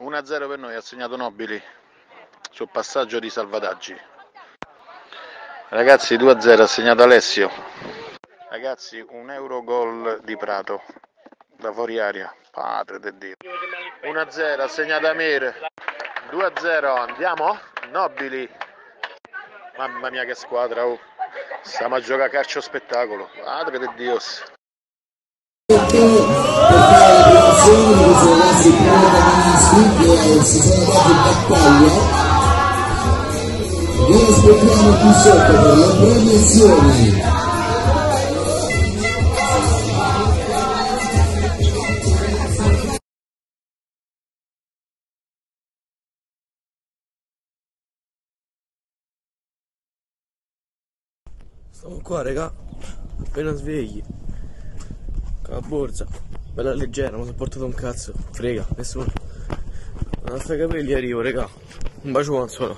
1-0 per noi, ha segnato Nobili sul passaggio di salvataggi. Ragazzi 2-0 ha segnato Alessio. Ragazzi un euro gol di Prato da fuori aria. Padre di Dio. 1-0 ha segnato Amir. 2-0 andiamo? Nobili. Mamma mia che squadra, oh. Stiamo a giocare a calcio spettacolo. Padre di Dio. Preparazioni di questi ragazzi prima che si sono dati in battaglia vi aspettiamo qui sotto per le premiazioni Stiamo qua, raga. Appena svegli. La borsa. Bella leggera, non si è portato un cazzo. Frega, nessuno. Non frega capelli arrivo, oh, regà. Un bacio con suono.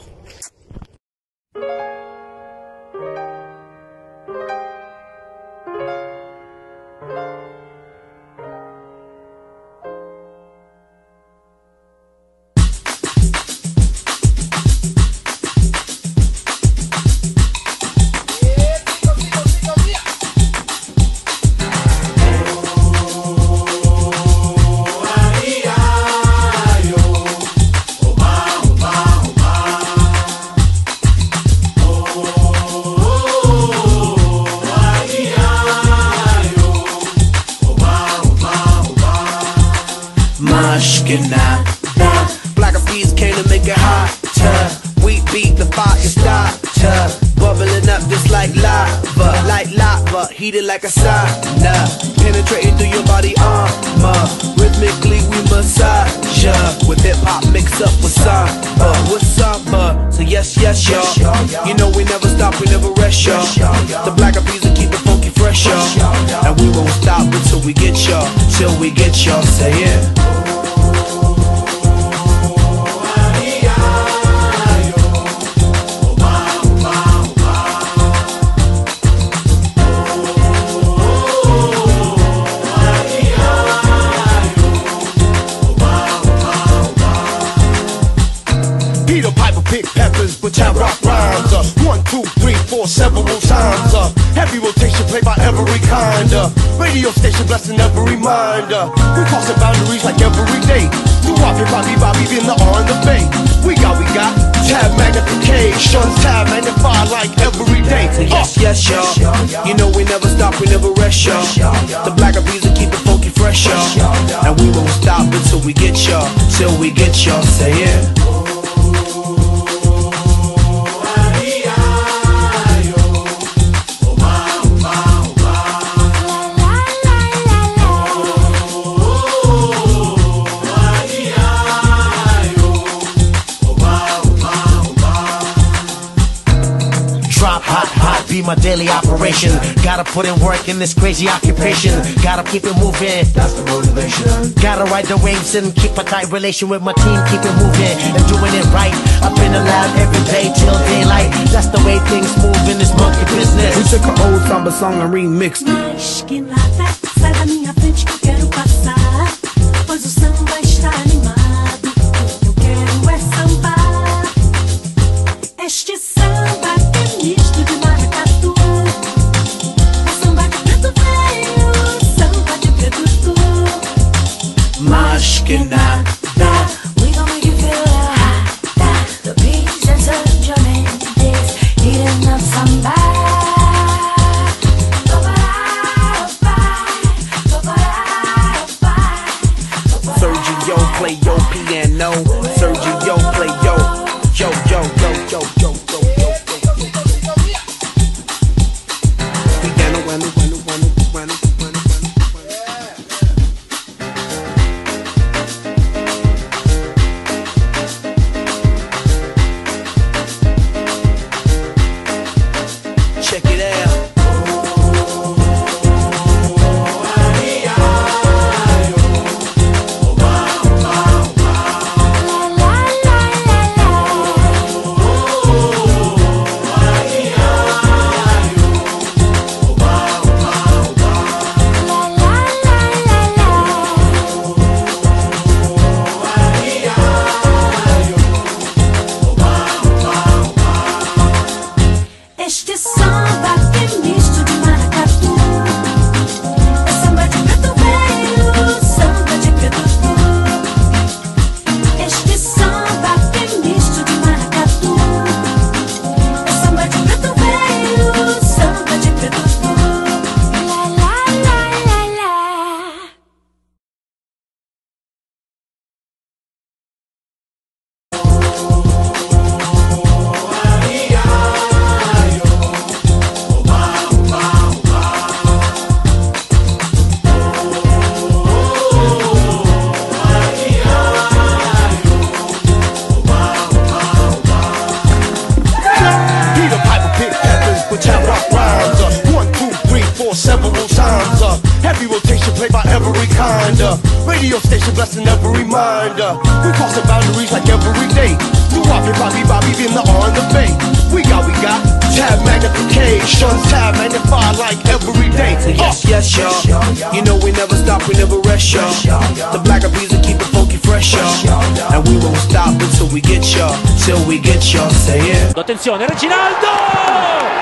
Solo. Mushkina. Black Eyed Peas came to make it hotter. We beat the fire starter. Bubbling up just like lava, like lava, heated like a sauna. Penetrating through your body armor. Rhythmically we massage ya. With hip hop mixed up with samba, with samba. So yes, yes, y'all. You know we never stop, we never rest, y'all. The Black Eyed Peas will keep it funky fresh, y'all. And we won't stop until we get y'all, till we get y'all. Say it. Several times. Uh, heavy rotation played by every kind. Uh, radio station blessing every mind. Uh, we crossing boundaries like every day. We Bobby, Bobby, Bobby, in the R and the Bay. We got, we got tab magnification, tab magnify like every day. So yes, yes, y'all. You know we never stop, we never rest, y'all. The Black Eyed Peas will keep it funky fresh, y'all. And we won't stop until we get y'all, till we get y'all. Say it. My daily operation. Gotta put in work in this crazy occupation. Gotta keep it moving. That's the motivation. Gotta ride the waves and keep a tight relation with my team. Keep it moving and doing it right. Up in the lab every day till daylight. That's the way things move in this monkey business. We took an old samba song and remixed it. Mas que nada, sai da minha frente que eu quero passar. Pois o samba Que. We gon' make you feel hot. The beats and Sergio Mendes eating up samba. Sergio play your piano. several times. Uh, heavy rotation played by every kind. Uh, radio station blessing every mind. Uh, we crossing boundaries like every day. New Bobby, Bobby, being the R and the We got, we got tab magnification, tab magnified like every day. Uh. Yes, yes, y'all. You know we never stop, we never rest, y'all. The black of music keep it funky fresh, y'all. And we won't stop until we get y'all, till we get y'all. Say it. Attenzione, Reginaldo!